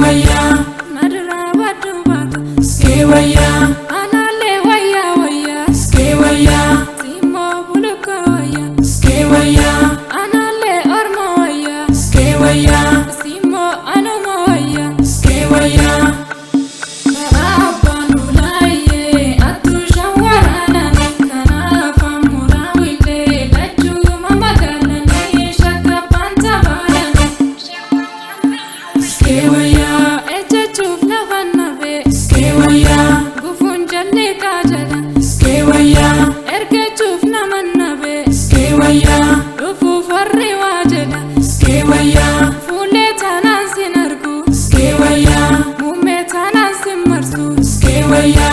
Madura Skeewayyaa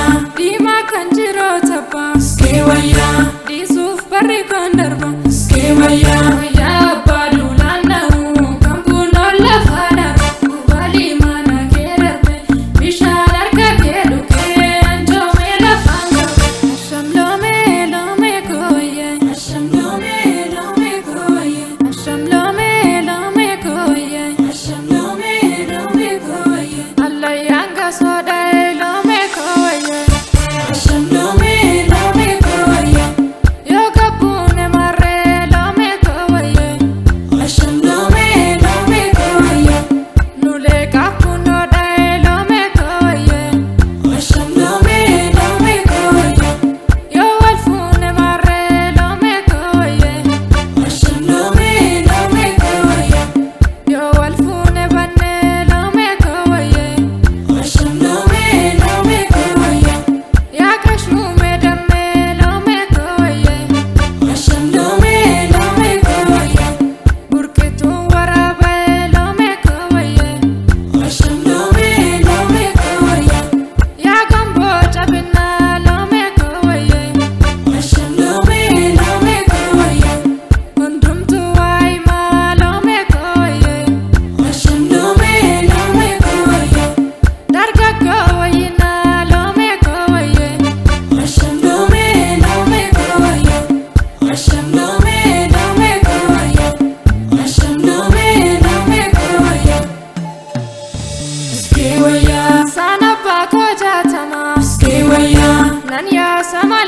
समा